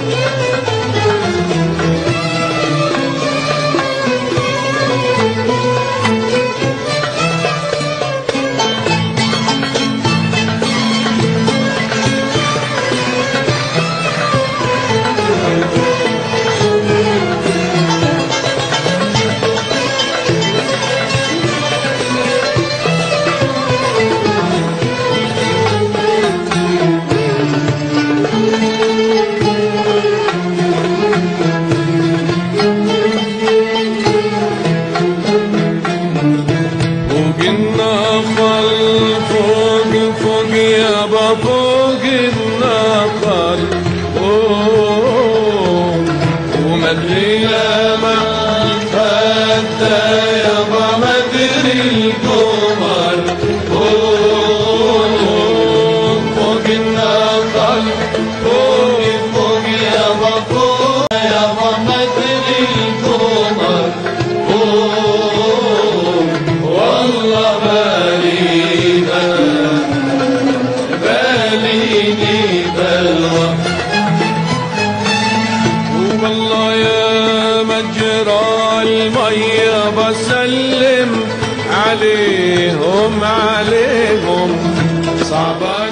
Yeah. يبقى فوق النقر ومدينة ما حتى يبقى مدري القمر فوق النقر فوق فوق يبقى فوق يبقى مدري القمر والله بقى والله يا مجرى المية بسلم عليهم عليهم. صعبة